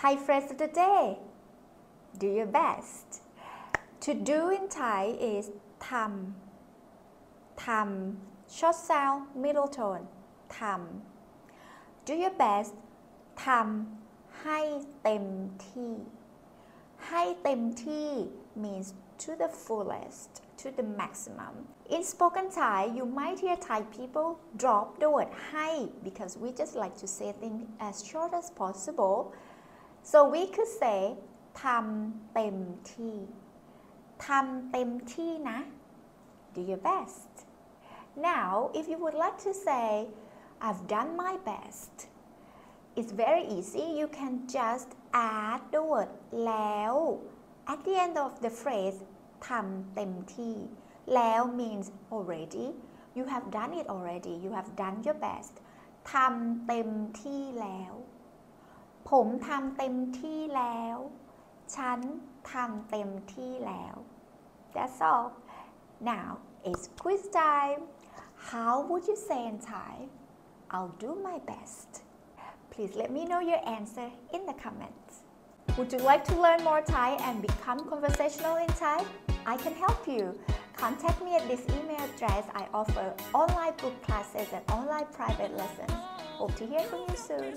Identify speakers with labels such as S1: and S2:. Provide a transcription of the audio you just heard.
S1: Thai phrase of the day do your best to do in Thai is ทำทำ short sound middle tone ทำ do your best ทำให้เต็มที่ ให้เต็มที่ means to the fullest to the maximum in spoken Thai you might hear Thai people drop the word ให้ because we just like to say things as short as possible so we could say ทำเต็มที่ ทำเต็มที่นะ do your best now if you would like to say I've done my best it's very easy you can just add the word แล้ว at the end of the phrase ทำเต็มที่ แล้ว means already you have done it already you have done your best ทำเต็มที่แล้ว ผมทำเต็มที่แล้ว ฉันทำเต็มที่แล้ว That's all now it's quiz time how would you say in Thai I'll do my best please let me know your answer in the comments would you like to learn more Thai and become conversational in Thai I can help you contact me at this email address I offer online book classes and online private lessons hope to hear from you soon